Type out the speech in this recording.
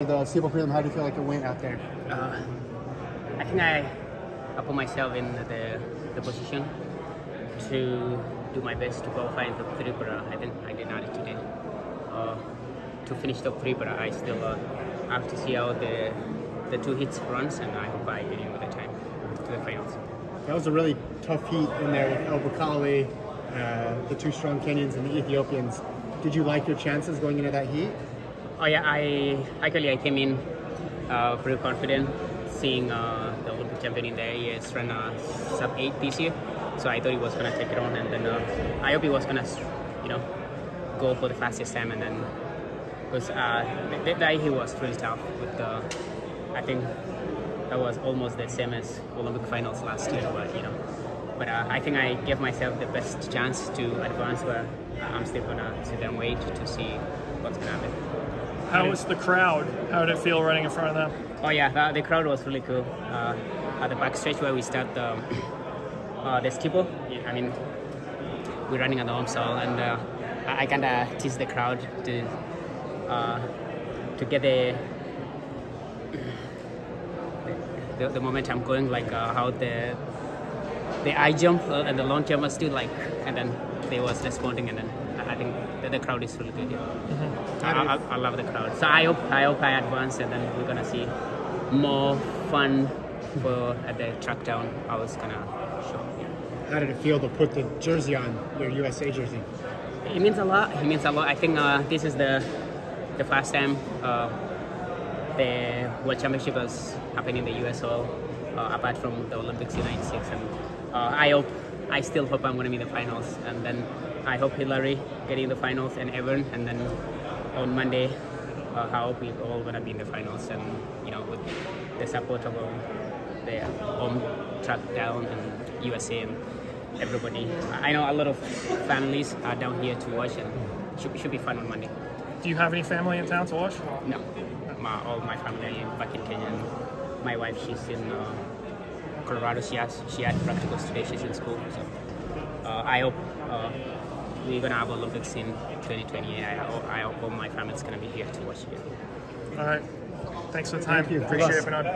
The Steeple Prelim, how do you feel like it went out there? Uh, I think I, I put myself in the, the position to do my best to qualify in top three, but uh, I didn't. I did not today. Uh, to finish top three, but I still uh, have to see how the the two hits runs, and I hope I get in with the time to the finals. That was a really tough heat in there with El Bakkali, uh, the two strong Kenyans and the Ethiopians. Did you like your chances going into that heat? Oh yeah, I actually I came in uh, pretty confident, seeing uh, the Olympic champion in there. He has run uh, sub eight this year, so I thought he was gonna take it on, and then uh, I hope he was gonna, you know, go for the fastest time, and then because uh, that day he was really tough with the, I think that was almost the same as Olympic finals last year, but you know. But uh, I think I gave myself the best chance to advance, but I'm still gonna sit and wait to see what's gonna happen. How was the crowd? How did it feel running in front of them? Oh yeah, the, the crowd was really cool. Uh, at the backstretch where we start the uh, the steeple, I mean, we're running on the home stall, and uh, I, I kind of tease the crowd to uh, to get the, the the momentum going, like uh, how the the high jump and the long jump was still like, and then they was responding, and then think the, the crowd is really good. Yeah. Mm-hmm. I, I, I, love the crowd. So I hope I hope I advance, and then we're gonna see more fun for at the TrackTown. I was gonna show. Yeah. How did it feel to put the jersey on your USA jersey? It means a lot. It means a lot. I think uh, this is the the first time uh, the World Championship was happening in the US soil, uh, apart from the Olympics in '96, and uh, I hope. I still hope I'm going to be in the finals, and then I hope Hillary getting the finals and Evan, and then on Monday, uh, I hope we're all going to be in the finals, and you know with the support of um, the home track down and USA and everybody. I know a lot of families are down here to watch, and should should be fun on Monday. Do you have any family in town to watch? No, my, all my family back in Kenya. And my wife, she's in. Uh, Colorado. She has she had practicals today. She's in school. So uh, I hope uh, we're gonna have Olympics in 2028. I, I hope all my family's gonna be here to watch it. All right. Thanks for the time. Thank you. Appreciate it, Benard.